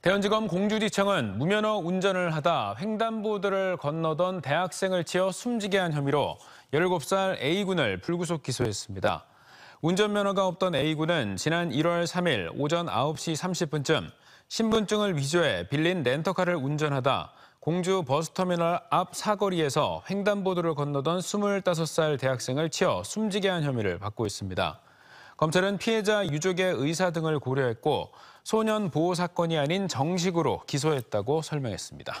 대원지검 공주지청은 무면허 운전을 하다 횡단보도를 건너던 대학생을 치어 숨지게 한 혐의로 17살 A군을 불구속 기소했습니다. 운전면허가 없던 A군은 지난 1월 3일 오전 9시 30분쯤 신분증을 위조해 빌린 렌터카를 운전하다 공주 버스터미널 앞 사거리에서 횡단보도를 건너던 25살 대학생을 치어 숨지게 한 혐의를 받고 있습니다. 검찰은 피해자 유족의 의사 등을 고려했고 소년 보호 사건이 아닌 정식으로 기소했다고 설명했습니다.